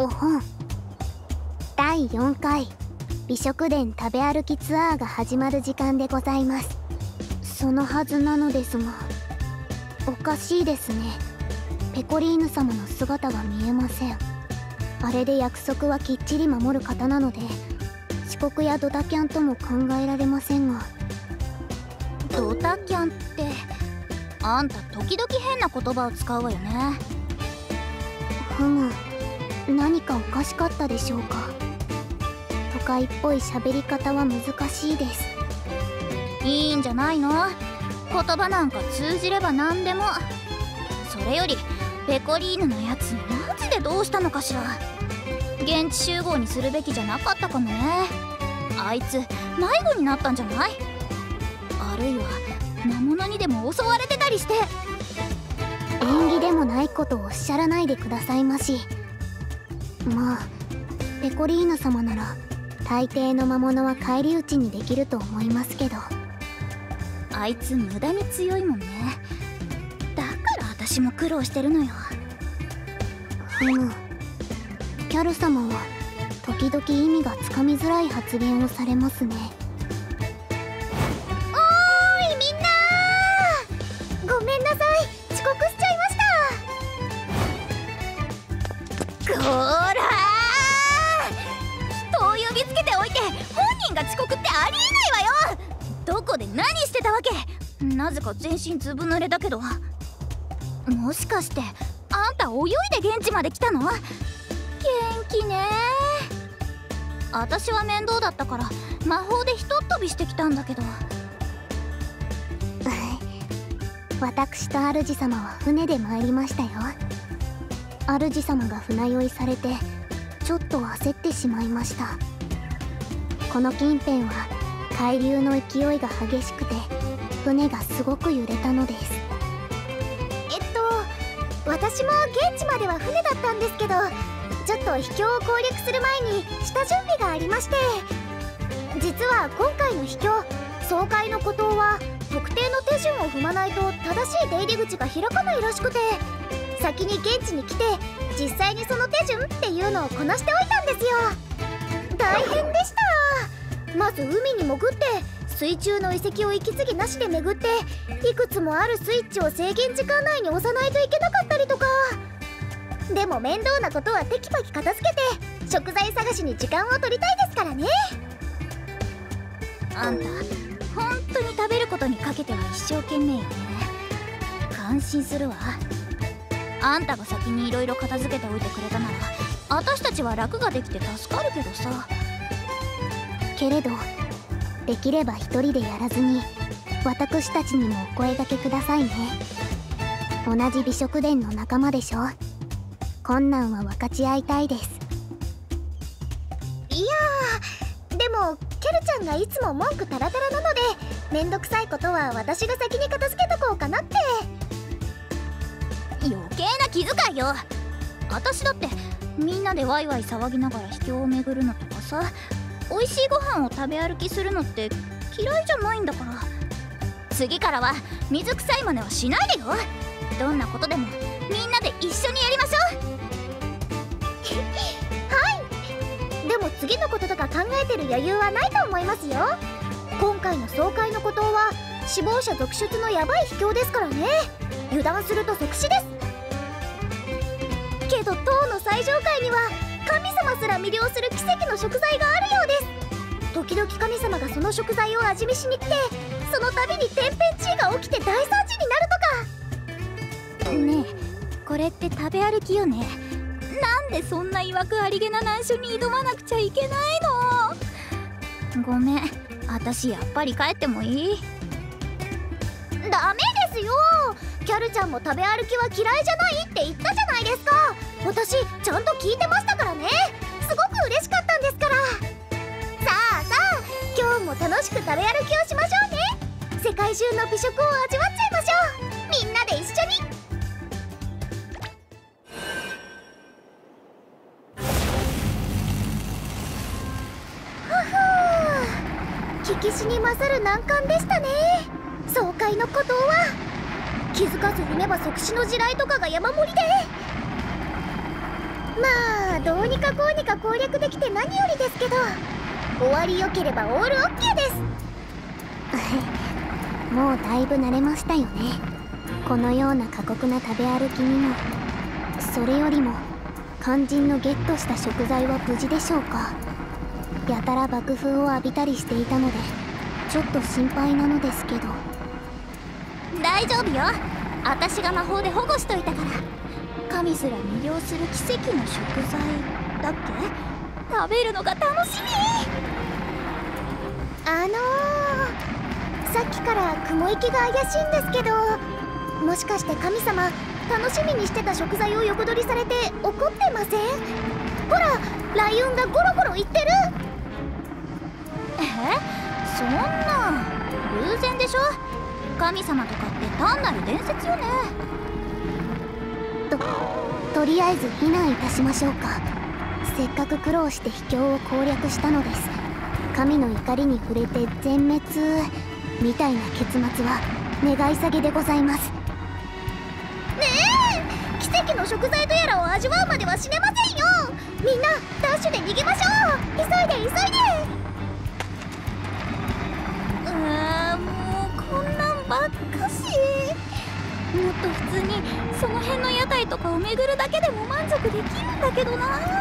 お本。第4回。美食殿食べ歩きツアーが始まる時間でございます。そのはずなのですがおかしいですね。ペコリーヌ様の姿が見えません。あれで約束はきっちり守る方なので遅刻やドタキャンとも考えられませんが。ドタキャンってあんた時々変な言葉を使うわよね。ふむ。何かおかしかったでしょうか？都会っぽい喋り方は難しいです。いいんじゃないの？言葉なんか通じれば何でも。それよりペコリーヌのやつマジでどうしたのかしら？現地集合にするべきじゃなかったかもね？あいつ迷子になったんじゃない？あるいは魔物にでも襲われてたりして。縁起でもないことをおっしゃらないでくださいまし。まあペコリーヌ様なら大抵の魔物は返り討ちにできると思いますけど。あいつ無駄に強いもんね。だから私も苦労してるのよ。ふむ。キャル様は時々意味がつかみづらい発言をされますね。おーいみんなごめんなさい。遅刻しちゃいました遅刻ってありえないわよ。どこで何してたわけ？なぜか全身ずぶ濡れだけど。もしかしてあんた泳いで現地まで来たの？元気ね。私は面倒だったから魔法でひとっ飛びしてきたんだけど。私と主様は船で参りましたよ。主様が船酔いされてちょっと焦ってしまいました。この近辺は海流の勢いが激しくて船がすごく揺れたのです。えっと私も現地までは船だったんですけどちょっと秘境を攻略する前に下準備がありまして。実は今回の秘境総会の孤島は特定の手順を踏まないと正しい出入り口が開かないらしくて先に現地に来て実際にその手順っていうのをこなしておいたんですよ。大変でした。まず海に潜って水中の遺跡を息継ぎなしで巡っていくつもあるスイッチを制限時間内に押さないといけなかったりとか。でも面倒なことはテキパキ片付けて食材探しに時間を取りたいですからね。あんた本当に食べることにかけては一生懸命よね。感心するわ。あんたが先にいろいろ片付けておいてくれたなら私たちは楽ができて助かるけどさ。けれどできれば一人でやらずに私たちにもお声がけくださいね。同じ美食殿の仲間でしょ困難は分かち合いたいです。いやーでもキャルちゃんがいつも文句タラタラなのでめんどくさいことは私が先に片付けとこうかなって。余計な気遣いよ。私だってみんなでワイワイ騒ぎながら秘境を巡るのとかさ美味しいご飯を食べ歩きするのって嫌いじゃないんだから。次からは水臭い真似はしないでよ。どんなことでもみんなで一緒にやりましょう。はい。でも次のこととか考えてる余裕はないと思いますよ。今回の総会のことは死亡者続出のヤバい秘境ですからね。油断すると即死です。けど塔の最上階には神様すら魅了する奇跡の食材があるようです。時々神様がその食材を味見しに来てその度に天変地異が起きて大惨事になるとか。ねえこれって食べ歩きよね。なんでそんな曰くありげな難所に挑まなくちゃいけないの？ごめん私やっぱり帰ってもいい？ダメですよ。キャルちゃんも食べ歩きは嫌いじゃないって言ったじゃないですか私ちゃんと聞いてましたからね。すごく嬉しかったんですから。さあさあ今日も楽しく食べ歩きをしましょうね。世界中の美食を味わっちゃいましょう。みんなで一緒に。ふふ聞きしに勝る難関でしたね。爽快の鼓動は。気づかず踏めば即死の地雷とかが山盛りで。まあどうにかこうにか攻略できて何よりですけど。終わりよければオールオッケーです。もうだいぶ慣れましたよね。このような過酷な食べ歩きにもそれよりも肝心のゲットした食材は無事でしょうか。やたら爆風を浴びたりしていたのでちょっと心配なのですけど。大丈夫よ。私が魔法で保護しといたから。神すら魅了する奇跡の食材だっけ食べるのが楽しみあのー、さっきから雲行きが怪しいんですけどもしかして神様楽しみにしてた食材を横取りされて怒ってません？ほらライオンがゴロゴロ言ってる。え？そんな。偶然でしょ？神様とかって単なる伝説よね。ととりあえず避難いたしましょうか。せっかく苦労して秘境を攻略したのです。神の怒りに触れて全滅みたいな結末は願い下げでございます。ねえ！奇跡の食材とやらを味わうまでは死ねませんよ！みんなダッシュで逃げましょう！急いで急いで！その辺の屋台とかを巡るだけでも満足できるんだけどな。